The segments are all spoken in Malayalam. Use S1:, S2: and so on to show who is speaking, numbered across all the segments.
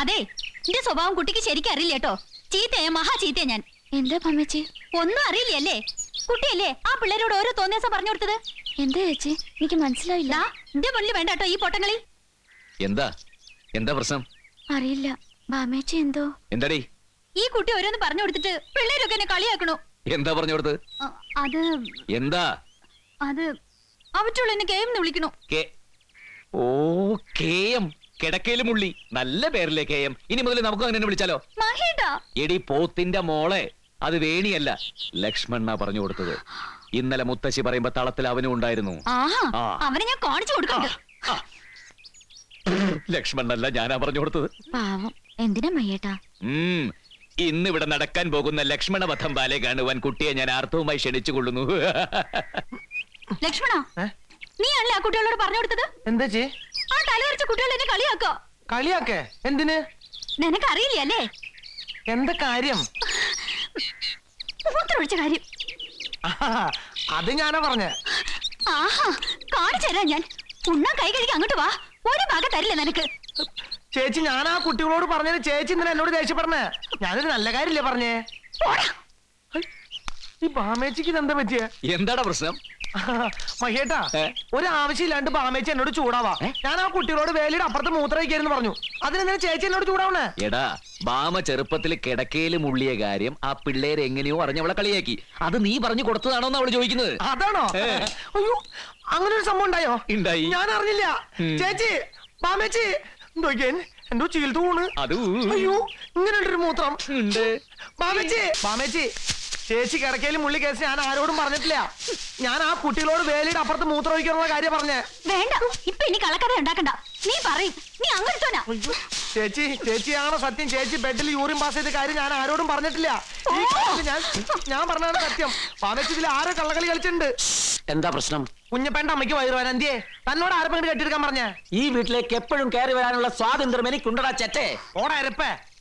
S1: അതെ എന്റെ സ്വഭാവം കുട്ടിക്ക് ശരിക്കും അറിയില്ല കേട്ടോ. ചീത്തയാ മഹാ ചീത്തയാ ഞാൻ.
S2: എന്താ പമ്മച്ചി
S1: ഒന്നും അറിയില്ലല്ലേ കുട്ടിയല്ലേ ആ പിള്ളേരോട് ഓരോ തോന്നിയാസം പറഞ്ഞു കൊടുത്തത്?
S2: എന്താ ചേച്ചി? എനിക്ക് മനസ്സിലായില്ല.
S1: എന്റെ മുന്നിൽ വേണ്ട കേട്ടോ ഈ പൊട്ടങ്ങളി.
S3: എന്താ? എന്താ പ്രശ്നം?
S2: അറിയില്ല. ബാമേച്ചി എന്തോ?
S3: എന്താടി?
S1: ഈ കുട്ടി ഓരോന്ന് പറഞ്ഞു കൊടുത്തിട്ട് പിള്ളേരൊക്കെ എന്നെ കളിയാക്കണു.
S3: എന്താ പറഞ്ഞു
S1: കൊടുത്തത്? അത്
S3: എന്താ?
S1: അത് അവറ്റുള്ള എന്നെ കേം വിളിക്കണു.
S3: കെ ഓ കെ എം. കിടക്കയിലും ഉള്ളി നല്ല പേരിലേക്ക് കെ എം. ഇനി മുതൽ നമുക്ക് അങ്ങനെ വിളിച്ചാലോ?
S1: മഹേട്ടാ
S3: എടി പോത്തിന്റെ മോളെ. അത് വേണിയല്ല. ലക്ഷ്മണ പറഞ്ഞു കൊടുത്തത്. ഇന്നലെ മുത്തശ്ശി പറയുമ്പോ തളത്തിൽ അവനും ഉണ്ടായിരുന്നു.
S1: അവനെ ഞാൻ കാണിച്ചു
S3: ലക്ഷ്മണല്ല ഞാനാ പറഞ്ഞു കൊടുത്തത്.
S2: പാവം. എന്തിനാ മയ്യേട്ടാ?
S3: ഇന്ന് ഇവിടെ നടക്കാൻ പോകുന്ന ലക്ഷ്മണ വധം ബാലെ കാണുവാൻ കുട്ടിയെ ഞാൻ ആർത്തവുമായി ക്ഷണിച്ചു കൊള്ളുന്നു.
S1: ലക്ഷ്മണ
S4: നീ
S1: അല്ലേ ആ കുട്ടികളോട് പറഞ്ഞു കൊടുത്തത്?
S4: എന്താ ചേ
S1: ആ തലവരച്ച കുട്ടികൾ എന്നെ കളിയാക്കോ?
S4: കളിയാക്കേ? എന്തിന്?
S1: നിനക്കറിയില്ല അല്ലേ
S4: എന്താ കാര്യം?
S1: മൂത്രമൊഴിച്ച കാര്യം.
S4: അത് ഞാനാ പറഞ്ഞ.
S1: ആഹാ കാണിച്ചു തരാം ഞാൻ. ഉണ്ണാൻ കൈ കഴുകി അങ്ങോട്ട് വാ. ഒരു ഭാഗ തരില്ല നിനക്ക്.
S4: ചേച്ചി ഞാൻ ആ കുട്ടികളോട് പറഞ്ഞത് ചേച്ചി ഇന്നലെ എന്നോട് ദേഷ്യപ്പെടണേ. ഞാനൊരു നല്ല കാര്യമില്ലേ പറഞ്ഞേ? ഈ ബാമേച്ചിക്ക് എന്താ പറ്റിയ?
S3: എന്താടാ പ്രശ്നം?
S4: മഹേട്ടാ
S3: ഏ?
S4: ഒരു ആവശ്യമില്ലാണ്ട് ബാമേച്ചി എന്നോട് ചൂടാവാ. ഞാൻ ആ കുട്ടികളോട് വേലിയുടെ അപ്പുറത്ത് മൂത്രയിക്കായിരുന്നു പറഞ്ഞു. അതിനെന്തിനാ ചേച്ചി എന്നോട് ചൂടാവണേ?
S3: എടാ ബാമ ചെറുപ്പത്തിൽ കിടക്കയിൽ മുള്ളിയ കാര്യം ആ പിള്ളേരെ എങ്ങനെയോ അറിഞ്ഞവളെ കളിയാക്കി. അത് നീ പറഞ്ഞു കൊടുത്തതാണോന്ന് അവൾ ചോദിക്കുന്നത്?
S4: അതാണോ? അയ്യോ അങ്ങനെ ഒരു സംഭവം ഉണ്ടായോ?
S3: ഉണ്ടായി.
S4: ഞാൻ അറിഞ്ഞില്ല. ചേച്ചി ബാമേച്ചി നോക്കിയൻ എന്തോ ചീൽ തൂണ്
S3: അത്.
S4: അയ്യോ ഇങ്ങനെ ഉണ്ടൊരു മൂത്രം.
S3: ഉണ്ട്.
S4: ബാമേച്ചി ബാമേച്ചി. ചേച്ചി കിടക്കയിൽ മുള്ളി കേസ് ഞാൻ ആരോടും പറഞ്ഞിട്ടില്ല. ഞാൻ ആ കുട്ടികളോട് വേലിയുടെ അപ്പുറത്ത് മൂത്രം ഒഴിക്കുന്ന കാര്യം പറഞ്ഞേ.
S1: വേണ്ട. ഇപ്പൊ ഇനി കളക്കഥ ഉണ്ടാക്കണ്ട. നീ പറയും. നീ അങ്ങനത്തോനാ
S4: ചേച്ചി ചേച്ചിയാണോ സത്യം? ചേച്ചി ബെഡിൽ യൂറിൻ പാസ് ചെയ്ത കാര്യം ഞാൻ ആരോടും പറഞ്ഞിട്ടില്ല. ഈ കാര്യത്തിൽ ഞാൻ ഞാൻ പറഞ്ഞതാണ് സത്യം. ബാമേച്ചി ഇതിൽ ആരോ കള്ളകളി കളിച്ചിട്ടുണ്ട്.
S5: എന്താ പ്രശ്നം?
S4: കുഞ്ഞപ്പേണ്ട അമ്മയ്ക്ക് വയറു വരാൻ എന്തിയെ? തന്നോട് ആരെ പെണ്ണ് കെട്ടിയെടുക്കാൻ പറഞ്ഞേ?
S5: ഈ വീട്ടിലേക്ക് എപ്പോഴും കയറി വരാനുള്ള സ്വാതന്ത്ര്യം എനിക്കുണ്ടടാ ചെറ്റേ
S4: ഓടാ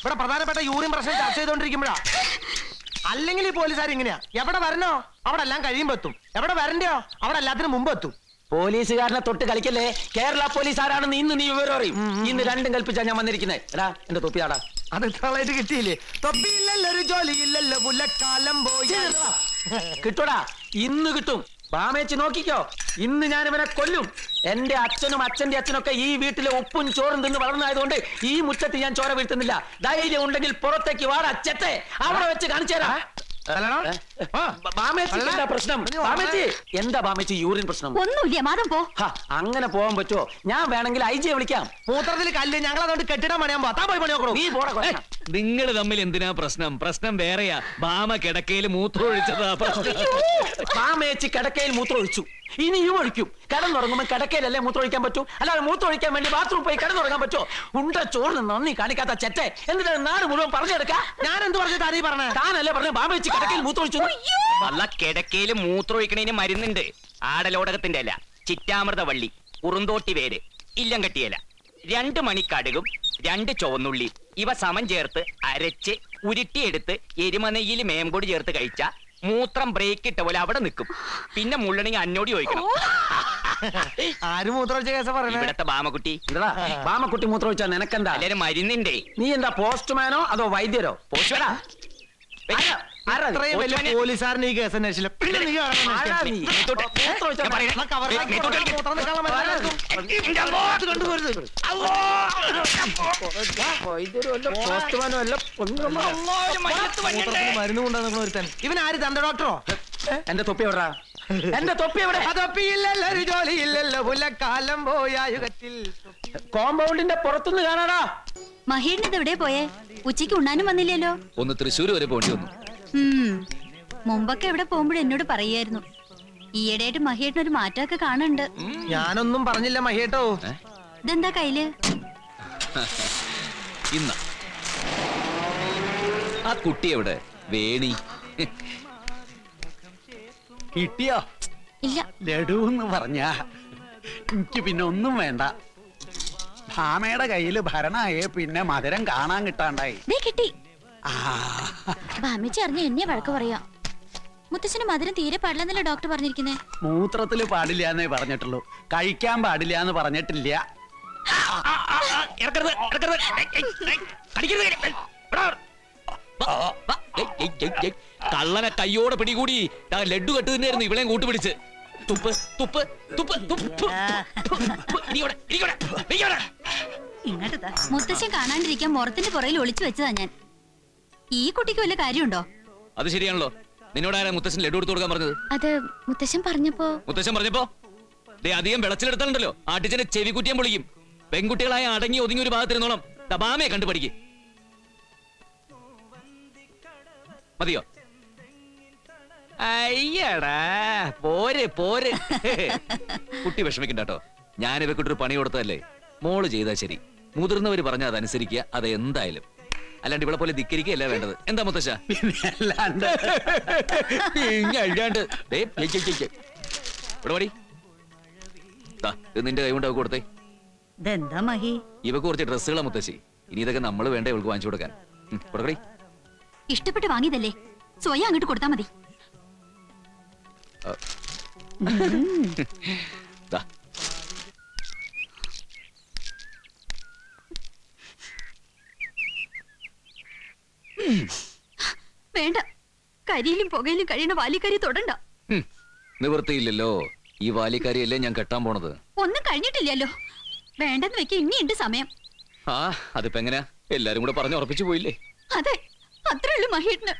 S4: ഇവിടെ പ്രധാനപ്പെട്ട യൂറിൻ പ്രശ്നം ചർച്ച ചെയ്തോണ്ടിരിക്കുമ്പോഴാ. അല്ലെങ്കിൽ ഈ പോലീസുകാർ ഇങ്ങനെയാ. എവിടെ വരണോ അവിടെ എല്ലാം കഴിയുമ്പോ എത്തും. എവിടെ വരണ്ടയോ അവിടെ എല്ലാത്തിനും മുമ്പ് എത്തും.
S5: പോലീസുകാരനെ തൊട്ട് കളിക്കല്ലേ? കേരള പോലീസ് ആരാണെന്ന് ഇന്ന് നീ വിവരം അറിയും. ഇന്ന് രണ്ടും കൽപ്പിച്ചാ ഞാൻ വന്നിരിക്കുന്നത് എടാ എന്റെ തൊപ്പിയാടാ.
S4: അത് ഇത്രളായിട്ട് കിട്ടിയില്ലേ? തൊപ്പിയില്ലല്ലോ ഒരു ജോലിയില്ലല്ലോ പുല്ലക്കാലം പോയി.
S5: കിട്ടൂടാ. ഇന്ന് കിട്ടും. പാമേച്ച് നോക്കിക്കോ. ഇന്ന് ഞാൻ ഇവനെ കൊല്ലും. എന്റെ അച്ഛനും അച്ഛന്റെ അച്ഛനൊക്കെ ഈ വീട്ടിലെ ഉപ്പും ചോറും തിന്ന് വളർന്നതുകൊണ്ട് ഈ മുറ്റത്ത് ഞാൻ ചോര വീഴ്ത്തുന്നില്ല. ധൈര്യം ഉണ്ടെങ്കിൽ പുറത്തേക്ക് വാടാ അച്ഛത്തെ അവിടെ വെച്ച് കാണിച്ചു തരാം എന്താ പ്രശ്നം? ബാമേച്ചി. എന്താ ബാമേച്ചി യൂറിൻ പ്രശ്നം?
S1: ഒന്നുമില്ല മാതം പോ.
S5: അങ്ങനെ പോവാൻ പറ്റുമോ ഞാൻ വേണമെങ്കിൽ ഐ ജിയെ വിളിക്കാം.
S4: മൂത്രത്തിൽ കല്ല് ഞങ്ങൾ അതുകൊണ്ട് കെട്ടിടം പണിയാൻ പോവാ. പോയി പണി നോക്കണോ.
S5: നീ പോടാ
S3: നിങ്ങൾ തമ്മിൽ എന്തിനാ പ്രശ്നം? പ്രശ്നം വേറെയാ. ബാമ കിടക്കയിൽ മൂത്രം ഒഴിച്ചതാ പ്രശ്നം.
S5: ബാമേച്ചി കിടക്കയിൽ മൂത്രം ഒഴിച്ചു ഇനിയും ഒഴിക്കും. കിടന്നുറങ്ങുമ്പോൾ കിടക്കയിലല്ലേ മൂത്രം ഒഴിക്കാൻ പറ്റൂ? അല്ലാതെ മൂത്രം ഒഴിക്കാൻ വേണ്ടി ബാത്റൂം പോയി കിടന്നുറങ്ങാൻ പറ്റോ ഉണ്ട ചോറിന് നന്ദി കാണിക്കാത്ത ചെറ്റെ. എന്നിട്ട് നാട് മുഴുവൻ
S4: പറഞ്ഞെടുക്കാൻ എന്ത് പറഞ്ഞു താനീ പറഞ്ഞേ?
S5: താനല്ലേ പറഞ്ഞു ബാമേച്ചി കിടക്കയിൽ മൂത്രം ഒഴിച്ചു
S6: അല്ല കിടക്കയിൽ മൂത്രമൊഴിക്കണേന് മരുന്നുണ്ട് ആടലോടകത്തിന്റെ അല്ല ചിറ്റാമൃത വള്ളി കുറുന്തോട്ടി വേര് ഇല്ലം കെട്ടിയല. രണ്ട് മണിക്കടുകും രണ്ട് ചുവന്നുള്ളി ഇവ സമം ചേർത്ത് അരച്ച് ഉരുട്ടിയെടുത്ത് എരുമനെയ്യിൽ മേമ്പൊടി ചേർത്ത് കഴിച്ച മൂത്രം ബ്രേക്ക് ഇട്ട പോലെ അവിടെ നിൽക്കും. പിന്നെ മുള്ളണെങ്കിൽ അന്നോടി ചോദിക്കണം
S4: ആര് മൂത്രം കേസ
S6: ഇവിടത്തെ ബാമക്കുട്ടി.
S5: എന്താ? ബാമക്കുട്ടി മൂത്രം ഒഴിച്ചാ നിനക്കെന്താ?
S6: എല്ലാരും മരുന്നുണ്ടേ.
S5: നീ എന്താ പോസ്റ്റ്മാനോ അതോ വൈദ്യരോ? പോസ്റ്റ്മാനാ?
S4: ഇത്രയും വലിയ പോലീസുകാരന് ഈ കേസ് അന്വേഷിച്ചില്ല. പിന്നെ നീ മരുന്ന് മരുന്ന് ഒരുത്തൻ. ഇവൻ ആര്? തന്റെ ഡോക്ടറോ
S5: എന്റെ തൊപ്പി എവിടാ? എന്റെ തൊപ്പി എവിടെ?
S4: തൊപ്പിയില്ലല്ലോ ഒരു ജോലിയില്ലല്ലോ പുലക്കാലം പോയ യുഗത്തിൽ
S5: കോമ്പൗണ്ടിന്റെ പുറത്തുനിന്ന് കാണാടാ.
S1: മഹേഷിന് ഇത് എവിടെ പോയേ? ഉച്ചയ്ക്ക് ഉണ്ണാനും വന്നില്ലല്ലോ.
S3: ഒന്ന് തൃശ്ശൂർ വരെ പോണ്ടി വന്നു.
S1: മുമ്പൊക്കെ എവിടെ പോകുമ്പോഴും എന്നോട് പറയായിരുന്നു. ഈയിടെയായിട്ട് മഹിയേട്ടൻ ഒരു മാറ്റമൊക്കെ കാണുന്നുണ്ട്.
S4: ഞാനൊന്നും പറഞ്ഞില്ല മഹിയേട്ടോ.
S1: ഇതെന്താ കയ്യിൽ?
S3: ഇന്ന. ആ കുട്ടി എവിടെ? വേണി.
S7: കിട്ടിയോ?
S1: ഇല്ല.
S7: ലഡു എന്ന് പറഞ്ഞ. എനിക്ക് പിന്നെ ഒന്നും വേണ്ട. ഭാമയുടെ കയ്യിൽ ഭരണായേ പിന്നെ മധുരം കാണാൻ കിട്ടാണ്ടായി.
S2: കിട്ടി.
S7: ആ.
S2: ബാമേച്ചി അറിഞ്ഞ എന്നെ വഴക്ക് പറയാ. മുത്തശ്ശന് മധുരം തീരെ പാടില്ലെന്നല്ലേ ഡോക്ടർ പറഞ്ഞിരിക്കുന്നേ?
S7: മൂത്രത്തിൽ പാടില്ല എന്നേ പറഞ്ഞിട്ടുള്ളൂ. കഴിക്കാൻ പാടില്ല എന്ന് പറഞ്ഞിട്ടില്ല.
S6: കള്ളനെ കയ്യോടെ പിടികൂടി ലഡു ലഡ്ഡു കെട്ട് തന്നെയായിരുന്നു ഇവളെയും കൂട്ടുപിടിച്ച് തുപ്പ് തുപ്പ് തുപ്പ് തുപ്പ്.
S1: ഇങ്ങോട്ട് മുത്തശ്ശൻ കാണാണ്ടിരിക്കാൻ മുറത്തിന്റെ പുറയിൽ ഒളിച്ചു വെച്ചതാ ഞാൻ. ഈ കുട്ടിക്ക് വല്ല കാര്യമുണ്ടോ?
S3: അത് ശരിയാണല്ലോ. നിന്നോട് ആരാ മുത്തശ്ശൻ ലഡു എടുത്തു കൊടുക്കാൻ പറഞ്ഞത്?
S2: അത് മുത്തശ്ശൻ പറഞ്ഞപ്പോ
S3: മുത്തശ്ശൻ പറഞ്ഞപ്പോ? ദേ അധികം വെളച്ചിലെടുത്താലുണ്ടല്ലോ ആട്ടിച്ചനെ ചെവി കുറ്റിയാൻ പൊളിക്കും. പെൺകുട്ടികളായ അടങ്ങി ഒതുങ്ങി ഒരു ഭാഗത്തിരുന്നോളം തപാമയെ കണ്ടു പഠിക്കും മതിയോ? അയ്യടാ പോര് പോര്. കുട്ടി വിഷമിക്കണ്ടോ കേട്ടോ ഞാൻ ഇവക്കിട്ടൊരു പണി കൊടുത്തതല്ലേ? മോൾ ചെയ്താ ശരി. മുതിർന്നവര് പറഞ്ഞാൽ അതനുസരിക്കുക അത് എന്തായാലും അല്ലാണ്ട് ഇവിടെ പോലെ ധിക്കരിക്കുകയല്ല വേണ്ടത്. എന്താ മുത്തശ്ശ?
S7: അല്ലാണ്ട്.
S3: ഇവിടെ പടി ദാ, നിന്റെ കൈ കൊണ്ട് അവക്ക് കൊടുത്തേ.
S1: ഇതെന്താ മഹി?
S3: ഇവക്ക് കുറച്ച് ഡ്രസ്സുകളാ മുത്തശ്ശി. ഇനി ഇതൊക്കെ നമ്മൾ വേണ്ട ഇവൾക്ക് വാങ്ങിച്ചു കൊടുക്കാൻ. കൊടുക്കടി
S1: ഇഷ്ടപ്പെട്ട് വാങ്ങിയതല്ലേ? സ്വയം അങ്ങോട്ട് കൊടുത്താ മതി. വേണ്ട. കരിയിലും പുകയിലും കഴിയുന്ന വാലിക്കരി തൊടണ്ട.
S3: നിവൃത്തിയില്ലല്ലോ. ഈ വാലിക്കാരിയല്ലേ ഞാൻ കെട്ടാൻ പോണത്.
S1: ഒന്നും കഴിഞ്ഞിട്ടില്ലല്ലോ. വേണ്ടെന്ന് വെക്ക ഇനിയുണ്ട് സമയം.
S3: ആ അതിപ്പോ എങ്ങനെയാ എല്ലാരും കൂടെ പറഞ്ഞു ഉറപ്പിച്ചു പോയില്ലേ?
S1: അതെ അത്രേ ഉള്ളൂ മഹേട്ടിന്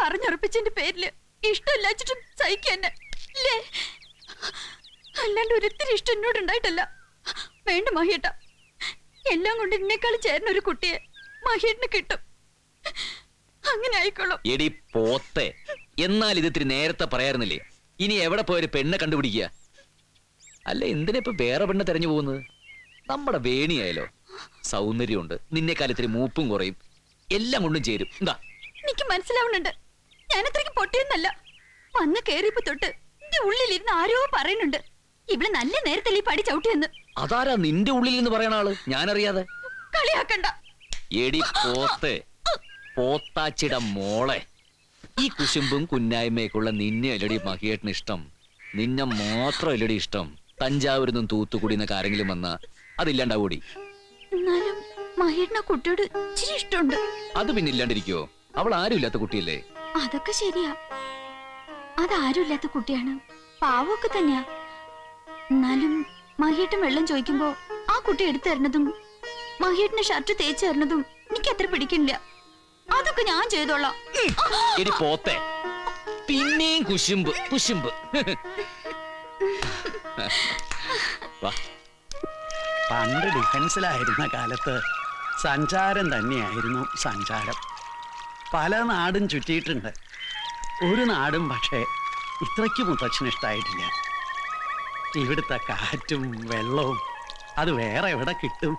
S1: പറഞ്ഞുറപ്പിച്ചതിന്റെ പേരിൽ ഇഷ്ടമില്ലാച്ചിട്ടും സഹിക്കന്നെ അല്ലാണ്ട് ഒരിത്തിരി ഇഷ്ടം എന്നോട് ഉണ്ടായിട്ടല്ല. വേണ്ട മഹേട്ട. എല്ലാം കൊണ്ട് എന്നെക്കാളും ചേർന്ന ഒരു കുട്ടിയെ മഹേട്ടിന് കിട്ടും. അങ്ങനെ ആയിക്കോളൂ.
S3: എടി പോത്തെ എന്നാൽ ഇത് ഇത്തിരി നേരത്തെ പറയാറുന്നില്ലേ? ഇനി എവിടെ പോയൊരു പെണ്ണെ കണ്ടുപിടിക്കുക? അല്ല എന്തിനാ ഇപ്പൊ വേറെ പെണ്ണെ തെരഞ്ഞു പോകുന്നത്? നമ്മുടെ വേണിയായാലോ സൗന്ദര്യമുണ്ട് നിന്നെക്കാൾ ഇത്തിരി മൂപ്പും കുറയും. എല്ലാം കൊണ്ടും ചേരും. എന്താ
S1: എനിക്ക് മനസ്സിലാവുന്നുണ്ട്. ഞാൻ അത്രയ്ക്ക് പൊട്ടിയെന്നല്ല വന്ന് കേറിയപ്പോ തൊട്ട് എന്റെ ഉള്ളിലിരുന്ന് ആരോ പറയുന്നുണ്ട്. ഇവിടെ നല്ല നേരത്തെ ഈ പടി ചവിട്ടിയെന്ന്.
S3: അതാരാ നിന്റെ ഉള്ളിൽ നിന്ന് പറയണ ആൾ? ഞാനറിയാതെ.
S1: കളിയാക്കണ്ട.
S3: എടി പോത്തെ പോത്താച്ചിട മോളെ. ഈ കുശുമ്പും കുന്നായ്മയൊക്കെയുള്ള നിന്നെ അല്ലടി മഹിയേട്ടന് ഇഷ്ടം. നിന്നെ മാത്രം അല്ലടി ഇഷ്ടം. തഞ്ചാവൂരിൽ നിന്നും തൂത്തുക്കുടി എന്നൊക്കെ ആരെങ്കിലും വന്ന അതില്ലാണ്ടാവൂടി.
S1: എന്നാലും മഹേട്ടിന് ആ കുട്ടിയോട് ഇച്ചിരി ഇഷ്ടമുണ്ട്.
S3: അത് പിന്നെ ഇല്ലാണ്ടിരിക്കോ അവൾ ആരും ഇല്ലാത്ത കുട്ടിയല്ലേ?
S1: അതൊക്കെ ശരിയാ. അതാരും ഇല്ലാത്ത കുട്ടിയാണ്. പാവമൊക്കെ തന്നെയാ. എന്നാലും മഹിയേട്ടൻ വെള്ളം ചോദിക്കുമ്പോ ആ കുട്ടി എടുത്തു തരണതും മഹിയേട്ടന്റെ ഷർട്ട് തേച്ചു തരണതും എനിക്ക് അത്ര പിടിക്കില്ല. അതൊക്കെ ഞാൻ ചെയ്തോളാം.
S3: പോത്തെ. പിന്നെയും കുശുമ്പ് കുശുമ്പ്.
S7: പണ്ട് ഡിഫൻസിലായിരുന്ന കാലത്ത് സഞ്ചാരം തന്നെയായിരുന്നു സഞ്ചാരം. പല നാടും ചുറ്റിയിട്ടുണ്ട്. ഒരു നാടും പക്ഷേ ഇത്രയ്ക്ക് മുത്തച്ഛനിഷ്ടായിട്ടില്ല ഇവിടുത്തെ കാറ്റും വെള്ളവും അത് വേറെ എവിടെ കിട്ടും?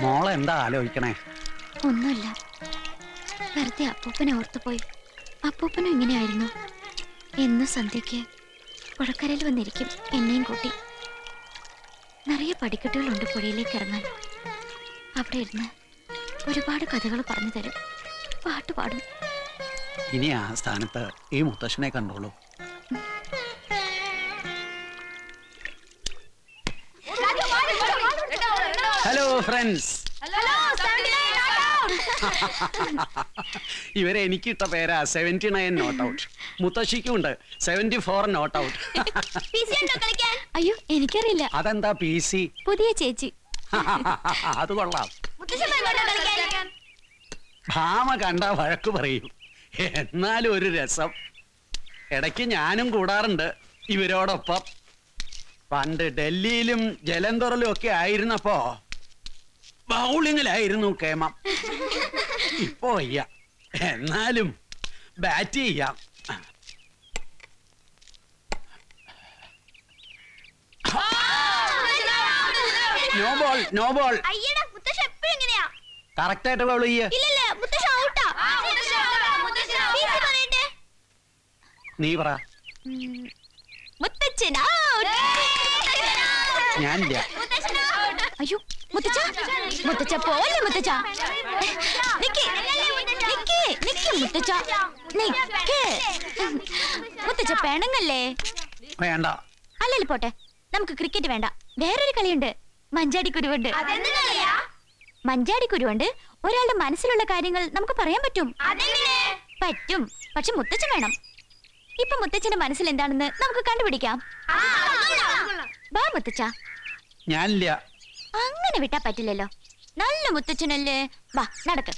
S7: മോളെന്താ ആലോചിക്കണേ?
S2: ഒന്നുമില്ല. വെറുതെ അപ്പൂപ്പനെ ഓർത്തുപോയി അപ്പൂപ്പനും ഇങ്ങനെയായിരുന്നു. എന്നും സന്ധ്യയ്ക്ക് പുഴക്കരയിൽ വന്നിരിക്കും എന്നെയും കൂട്ടി. നിറയെ പടിക്കെട്ടുകളുണ്ട് പുഴയിലേക്ക് ഇറങ്ങാൻ. അവിടെ ഇരുന്ന് ഒരുപാട് കഥകൾ പറഞ്ഞു തരും. പാട്ട് പാടും.
S7: ഇനി ആ സ്ഥാനത്ത് ഈ മുത്തശ്ശനെ കണ്ടോളൂ. ഫ്രണ്ട്സ് ഇവരെ എനിക്ക് ഇട്ട പേരാ സെവന്റി നയൻ നോട്ട് ഔട്ട് മുത്തശ്ശിക്കും ഉണ്ട് സെവന്റി ഫോർ നോട്ട് ഔട്ട്
S2: അയ്യോ എനിക്കറിയില്ല.
S7: അതെന്താ പി സി
S2: പുതിയ ചേച്ചി.
S7: അത് കൊള്ളാം. ഭാമ കണ്ട വഴക്ക് പറയും. എന്നാലും ഒരു രസം. ഇടയ്ക്ക് ഞാനും കൂടാറുണ്ട് ഇവരോടൊപ്പം. പണ്ട് ഡൽഹിയിലും ജലന്ധറിലും ഒക്കെ ആയിരുന്നപ്പോ ബൗളിങ്ങിലായിരുന്നു കേമം. ഇപ്പോ വയ്യ എന്നാലും ബാറ്റ് ചെയ്യാം. No ball no ball correct ആയിട്ട് ബോൾ ചെയ്യ. നീ പറ.
S2: മുത്തച്ഛൻ
S7: ഞാനില്ല.
S2: അയ്യോ. മുത്തച്ഛ? മുത്തച്ഛ പോലെ മുത്തച്ഛ? നിക്ക് നിക്ക് നിക്ക് മുത്തച്ഛ. നിക്ക്. മുത്തച്ഛ പെണങ്ങല്ലേ?
S7: വേണ്ട.
S2: അല്ലല്ലോ പോട്ടെ. നമുക്ക് ക്രിക്കറ്റ് വേണ്ട. വേറൊരു കളിയുണ്ട്. മഞ്ചാടിക്കുരുവുണ്ട് മഞ്ചാടിക്കുരുവുണ്ട് ഒരാളുടെ മനസ്സിലുള്ള കാര്യങ്ങൾ നമുക്ക് പറയാൻ പറ്റും. പറ്റും. പക്ഷെ മുത്തച്ഛൻ വേണം. ഇപ്പൊ മുത്തച്ഛന്റെ മനസ്സിൽ എന്താണെന്ന് നമുക്ക് കണ്ടുപിടിക്കാം. ബാ മുത്തച്ഛ.
S7: ഞാനില്ല.
S2: അങ്ങനെ വിട്ടാ പറ്റില്ലല്ലോ. നല്ല മുത്തച്ഛനല്ലേ? വാ നടക്ക്.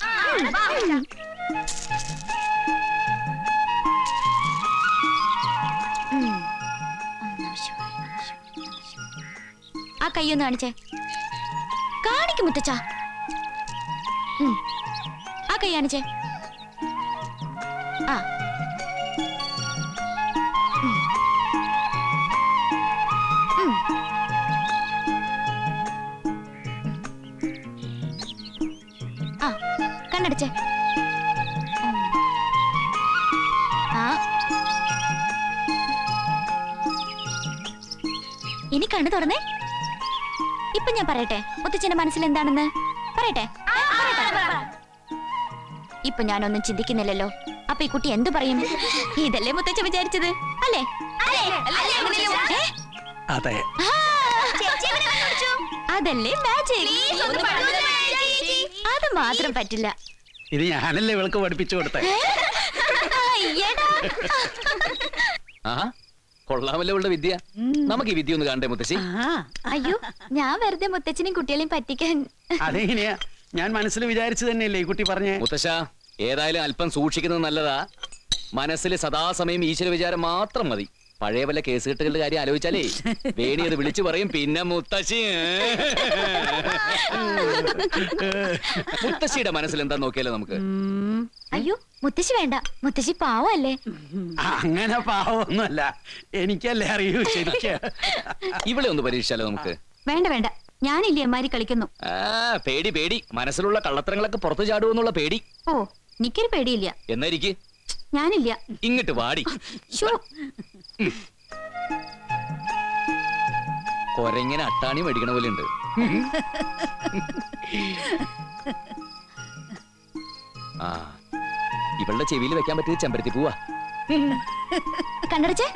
S2: ആ കൈയൊന്ന് കാണിച്ചേ. കാണിക്കും മുത്തച്ഛ. ആ കൈ കാണിച്ചേ. ആ. കണ്ണടച്ചേ ആ. ഇനി കണ്ണു തുറന്നേ. ഇപ്പൊ ഞാൻ പറയട്ടെ മുത്തച്ഛന്റെ മനസ്സിൽ എന്താണെന്ന്? പറയട്ടെ ഇപ്പൊ ഞാനൊന്നും ചിന്തിക്കുന്നില്ലല്ലോ. അപ്പൊ ഈ കുട്ടി എന്തു പറയും? ഇതല്ലേ മുത്തച്ഛൻ വിചാരിച്ചത്? അല്ലേ. അതല്ലേ മാജിക് മാത്രം പറ്റില്ല.
S7: ഇത് ഞാനല്ലേ ഇവൾക്ക് പഠിപ്പിച്ചു കൊടുത്തേ.
S3: ആഹാ കൊള്ളാമല്ലോ ഇവളുടെ വിദ്യ. നമുക്ക് ഈ വിദ്യ ഒന്ന് കാണണ്ടേ മുത്തശ്ശി?
S2: അയ്യോ ഞാൻ വെറുതെ മുത്തച്ഛനെയും കുട്ടികളെയും പറ്റിക്കാൻ.
S7: അതെങ്ങനെയാ ഞാൻ മനസ്സിൽ വിചാരിച്ചു തന്നെയല്ലേ ഈ കുട്ടി പറഞ്ഞേ.
S3: മുത്തശ്ശ ഏതായാലും അല്പം സൂക്ഷിക്കുന്നത് നല്ലതാ. മനസ്സിൽ സദാസമയം ഈശ്വര വിചാരം മാത്രം മതി. പഴയ പല കേസ് കെട്ടുകളുടെ കാര്യം ആലോചിച്ചാലേ. വേണി അത് വിളിച്ചു പറയും പിന്നെ മുത്തശ്ശി. മുത്തശ്ശിയുടെ മനസ്സിൽ എന്താ നോക്കിയാലോ നമുക്ക്?
S2: അയ്യോ മുത്തശ്ശി വേണ്ട. മുത്തശ്ശി പാവല്ലേ?
S7: അങ്ങനെ പാവമൊന്നുമല്ല എനിക്കല്ലേ അറിയൂ ശരിക്ക്.
S3: ഇവിടെ ഒന്ന് പരീക്ഷിച്ചാലോ നമുക്ക്?
S1: വേണ്ട വേണ്ട. ഞാനില്ലേ അമ്മാരി കളിക്കുന്നു.
S3: ആ പേടി പേടി. മനസ്സിലുള്ള കള്ളത്തരങ്ങളൊക്കെ പുറത്തു ചാടുമെന്നുള്ള പേടി.
S1: ഓ എനിക്കൊരു പേടിയില്ല.
S3: എന്നായിരിക്കും
S1: ഞാനില്ല.
S3: ഇങ്ങോട്ട് വാടി. കൊരങ്ങനെ അട്ടാണി മേടിക്കണ പോലെ ഉണ്ട്. ആ ഇവളുടെ ചെവിയിൽ വെക്കാൻ പറ്റിയത് ചെമ്പരത്തി പൂവാ.
S2: കണ്ടടിച്ചേ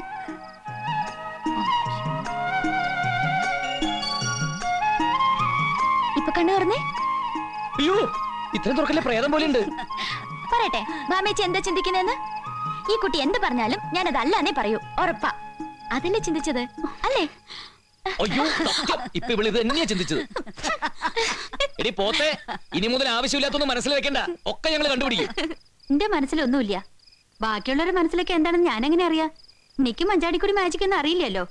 S2: ഇപ്പൊ കണ്ണു തുറന്നേ.
S3: അയ്യോ ഇത്രയും തുറക്കല്ലേ പ്രേതം പോലെ ഉണ്ട്
S2: പറയട്ടെ മാമേച്ചി എന്താ ചിന്തിക്കുന്നതെന്ന്? ഈ കുട്ടി എന്ത് പറഞ്ഞാലും ഞാൻ അതല്ലാന്നേ പറയൂ. ഉറപ്പാ. അതല്ലേ ചിന്തിച്ചത്? അല്ലേ?
S3: അയ്യോ സത്യം. ഇപ്പൊ ഇവൾ ഇത് തന്നെയാ ചിന്തിച്ചത്. എടി പോത്തെ ഇനി മുതൽ ആവശ്യമില്ലാത്തൊന്നും മനസ്സിൽ വെക്കണ്ട ഒക്കെ ഞങ്ങൾ കണ്ടുപിടിക്കും.
S1: എന്റെ മനസ്സിലൊന്നുമില്ല. ബാക്കിയുള്ളവരുടെ മനസ്സിലൊക്കെ എന്താണെന്ന് ഞാൻ എങ്ങനെ അറിയാ? നിനക്ക് മഞ്ചാടിക്കൂടി മാജിക് എന്ന് അറിയില്ലല്ലോ.